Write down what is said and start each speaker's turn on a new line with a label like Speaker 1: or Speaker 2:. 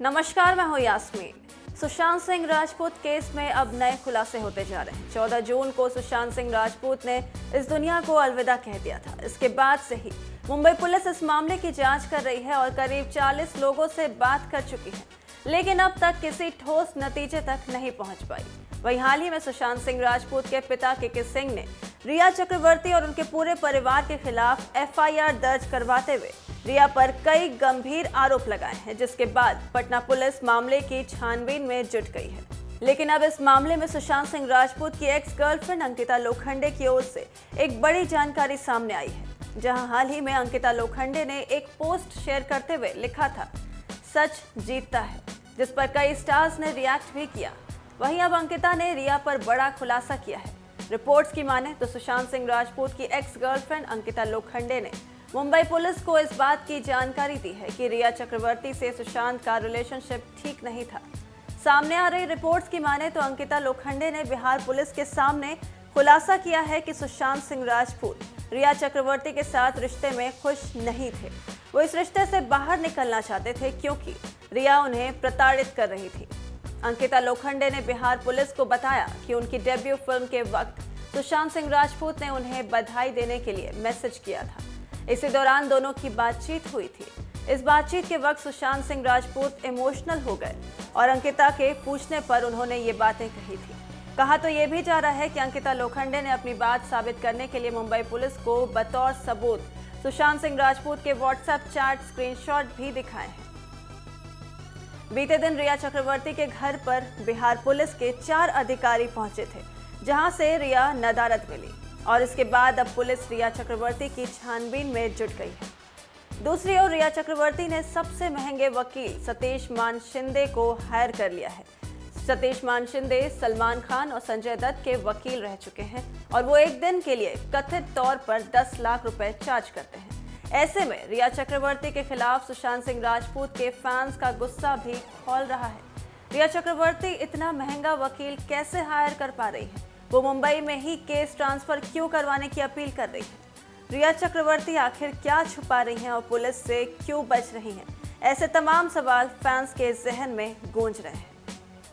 Speaker 1: नमस्कार, मैं हूँ यास्मीन। सुशांत सिंह राजपूत केस में अब नए खुलासे होते जा रहे हैं। 14 जून को सुशांत सिंह राजपूत ने इस दुनिया को अलविदा कह दिया था। इसके बाद से ही मुंबई पुलिस इस मामले की जाँच कर रही है और करीब 40 लोगों से बात कर चुकी है। लेकिन अब तक किसी ठोस नतीजे तक नहीं पहुँच पाई। वहीं हाल ही में सुशांत सिंह राजपूत के पिता के सिंह ने रिया चक्रवर्ती और उनके पूरे परिवार के खिलाफ एफआईआर दर्ज करवाते हुए रिया पर कई गंभीर आरोप लगाए हैं, जिसके बाद पटना पुलिस मामले की छानबीन में जुट गई है। लेकिन अब इस मामले में सुशांत सिंह राजपूत की एक्स गर्लफ्रेंड अंकिता लोखंडे की ओर से एक बड़ी जानकारी सामने आई है, जहाँ हाल ही में अंकिता लोखंडे ने एक पोस्ट शेयर करते हुए लिखा था, सच जीतता है जिस पर कई स्टार्स ने रिएक्ट भी किया। वहीं अब अंकिता ने रिया पर बड़ा खुलासा किया है। रिपोर्ट्स की माने तो सुशांत सिंह राजपूत की एक्स गर्लफ्रेंड अंकिता लोखंडे ने मुंबई पुलिस को इस बात की जानकारी दी है कि रिया चक्रवर्ती से सुशांत का रिलेशनशिप ठीक नहीं था। सामने आ रही रिपोर्ट्स की माने तो अंकिता लोखंडे ने बिहार पुलिस के सामने खुलासा किया है कि सुशांत सिंह राजपूत रिया चक्रवर्ती के साथ रिश्ते में खुश नहीं थे। वो इस रिश्ते से बाहर निकलना चाहते थे क्योंकि रिया उन्हें प्रताड़ित कर रही थी। अंकिता लोखंडे ने बिहार पुलिस को बताया कि उनकी डेब्यू फ़िल्म के वक्त सुशांत सिंह राजपूत ने उन्हें बधाई देने के लिए मैसेज किया था। इसी दौरान दोनों की बातचीत हुई थी। इस बातचीत के वक्त सुशांत सिंह राजपूत इमोशनल हो गए और अंकिता के पूछने पर उन्होंने ये बातें कही थी। कहा तो ये भी जा रहा है कि अंकिता लोखंडे ने अपनी बात साबित करने के लिए मुंबई पुलिस को बतौर सबूत सुशांत सिंह राजपूत के व्हाट्सएप चैट स्क्रीनशॉट भी दिखाए हैं। बीते दिन रिया चक्रवर्ती के घर पर बिहार पुलिस के चार अधिकारी पहुँचे थे, जहाँ से रिया नदारत मिली और इसके बाद अब पुलिस रिया चक्रवर्ती की छानबीन में जुट गई है। दूसरी ओर रिया चक्रवर्ती ने सबसे महँगे वकील सतीश मान शिंदे को हायर कर लिया है। सतीश मान शिंदे, सलमान खान और संजय दत्त के वकील रह चुके हैं और वो एक दिन के लिए कथित तौर पर 10 लाख रुपए चार्ज करते हैं। ऐसे में रिया चक्रवर्ती के खिलाफ सुशांत सिंह राजपूत के फैंस का गुस्सा भी खोल रहा है। रिया चक्रवर्ती इतना महँगा वकील कैसे हायर कर पा रही है? वो मुंबई में ही केस ट्रांसफ़र क्यों करवाने की अपील कर रही है? रिया चक्रवर्ती आखिर क्या छुपा रही हैं और पुलिस से क्यों बच रही हैं? ऐसे तमाम सवाल फैंस के जहन में गूंज रहे हैं।